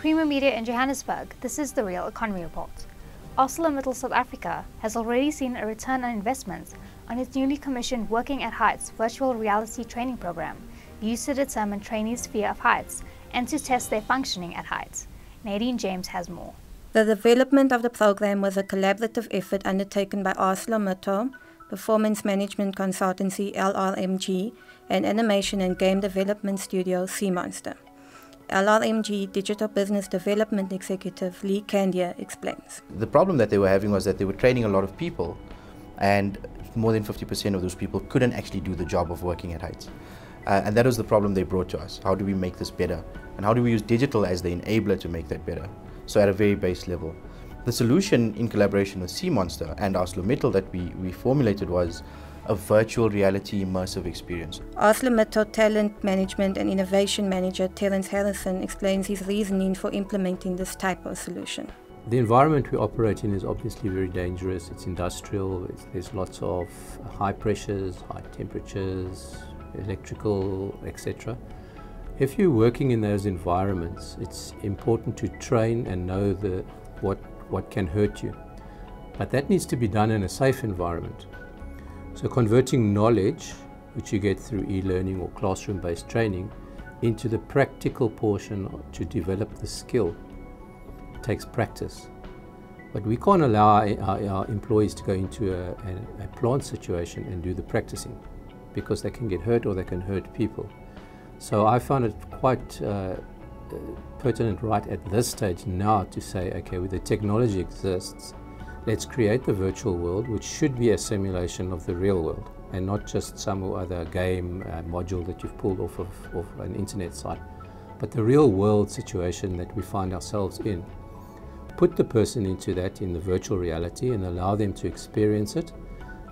Media in Johannesburg, this is the Real Economy Report. ArcelorMittal South Africa has already seen a return on investment on its newly commissioned Working at Heights virtual reality training program, used to determine trainees' fear of heights and to test their functioning at heights. Nadine James has more. The development of the program was a collaborative effort undertaken by ArcelorMittal, performance management consultancy LRMG, and animation and game development studio Sea Monster. LRMG Digital Business Development Executive Leigh Kandier explains. The problem that they were having was that they were training a lot of people and more than 50% of those people couldn't actually do the job of working at heights. Uh, and that was the problem they brought to us. How do we make this better? And how do we use digital as the enabler to make that better? So at a very base level. The solution in collaboration with Sea Monster and ArcelorMittal that we, we formulated was a virtual reality immersive experience. ArcelorMittal Talent Management and Innovation Manager Terrence Harrison explains his reasoning for implementing this type of solution. The environment we operate in is obviously very dangerous. It's industrial, it's, there's lots of high pressures, high temperatures, electrical, etc. If you're working in those environments, it's important to train and know the, what, what can hurt you. But that needs to be done in a safe environment. So converting knowledge, which you get through e-learning or classroom-based training, into the practical portion to develop the skill takes practice. But we can't allow our, our employees to go into a, a, a, plant situation and do the practicing because they can get hurt or they can hurt people. So I found it quite uh, uh pertinent right at this stage now to say, okay, well, the technology exists, Let's create the virtual world, which should be a simulation of the real world and not just some other game uh, module that you've pulled off of, of an internet site, but the real world situation that we find ourselves in. Put the person into that in the virtual reality and allow them to experience it,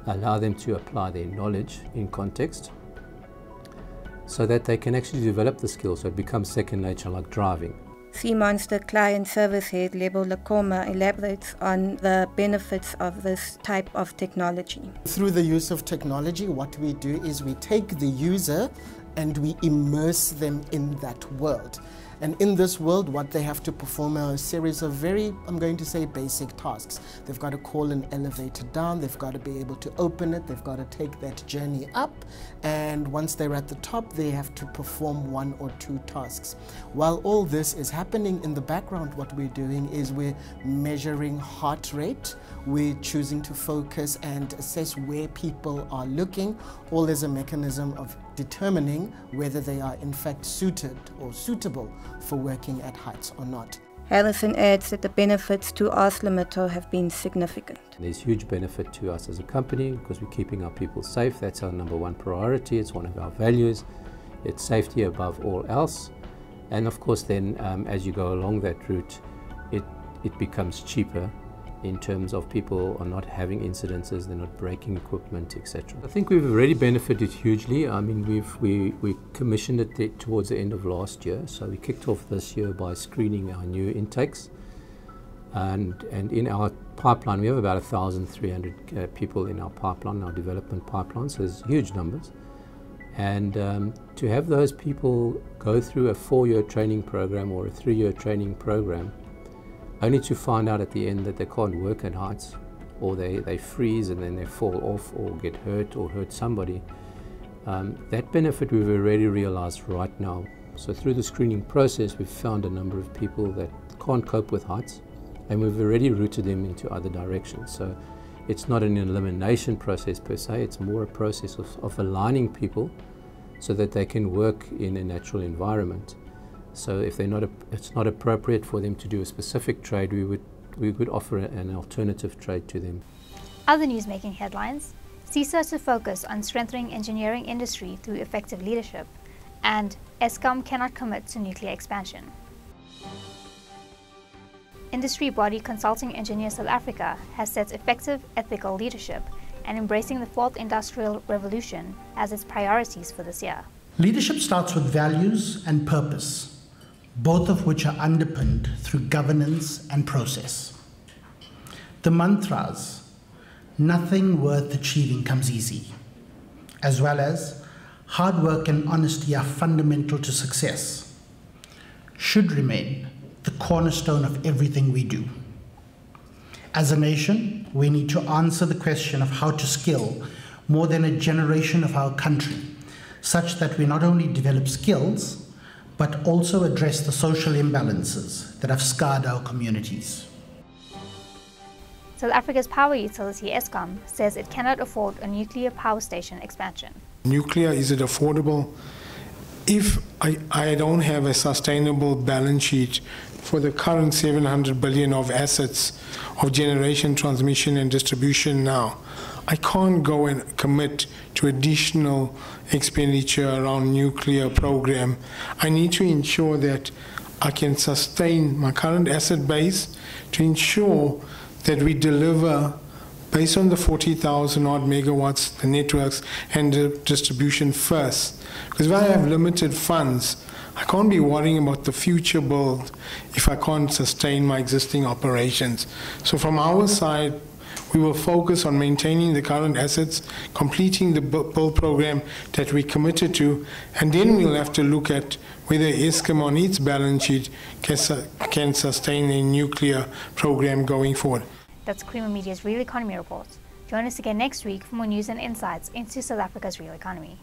allow them to apply their knowledge in context so that they can actually develop the skills so it becomes second nature like driving. Sea Monster client service head Lebo Lekoma elaborates on the benefits of this type of technology. Through the use of technology, what we do is we take the user and we immerse them in that world. And in this world, what they have to perform are a series of very, I'm going to say, basic tasks. They've got to call an elevator down, they've got to be able to open it, they've got to take that journey up, and once they're at the top, they have to perform one or two tasks. While all this is happening in the background, what we're doing is we're measuring heart rate, we're choosing to focus and assess where people are looking, all as a mechanism of determining whether they are in fact suited or suitable for working at heights or not. Harrison adds that the benefits to ArcelorMittal have been significant. There's huge benefit to us as a company because we're keeping our people safe. That's our number one priority. It's one of our values. It's safety above all else. And of course then um, as you go along that route, it, it becomes cheaper in terms of people are not having incidences, they're not breaking equipment, etc. I think we've already benefited hugely. I mean, we've we, we commissioned it towards the end of last year, so we kicked off this year by screening our new intakes. And, and in our pipeline, we have about 1,300 uh, people in our pipeline, our development pipeline, so there's huge numbers. And um, to have those people go through a four-year training program or a three-year training program only to find out at the end that they can't work at heights or they, they freeze and then they fall off or get hurt or hurt somebody. Um, that benefit we've already realized right now. So through the screening process, we've found a number of people that can't cope with heights and we've already routed them into other directions. So it's not an elimination process per se, it's more a process of, of aligning people so that they can work in a natural environment. So if they're not, a, it's not appropriate for them to do a specific trade, we would, we would offer an alternative trade to them. Other news-making headlines. CESA to focus on strengthening engineering industry through effective leadership, and Eskom cannot commit to nuclear expansion. Industry body Consulting Engineers South Africa has set effective ethical leadership and embracing the fourth industrial revolution as its priorities for this year. Leadership starts with values and purpose both of which are underpinned through governance and process. The mantras, nothing worth achieving comes easy, as well as hard work and honesty are fundamental to success, should remain the cornerstone of everything we do. As a nation, we need to answer the question of how to skill more than a generation of our country, such that we not only develop skills, but also address the social imbalances that have scarred our communities. South Africa's power utility Eskom says it cannot afford a nuclear power station expansion. Nuclear, is it affordable? If I, I don't have a sustainable balance sheet for the current 700 billion of assets of generation, transmission, and distribution now, I can't go and commit to additional expenditure around nuclear program. I need to ensure that I can sustain my current asset base to ensure that we deliver based on the 40,000 odd megawatts, the networks and the distribution first. Because if I have limited funds, I can't be worrying about the future build if I can't sustain my existing operations. So from our side, we will focus on maintaining the current assets, completing the build program that we committed to, and then we'll have to look at whether Eskom on its balance sheet can, su can sustain a nuclear program going forward. That's Creamer Media's Real Economy Report. Join us again next week for more news and insights into South Africa's real economy.